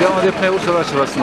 Ne olursa başlasın.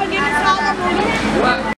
up and get us all the money?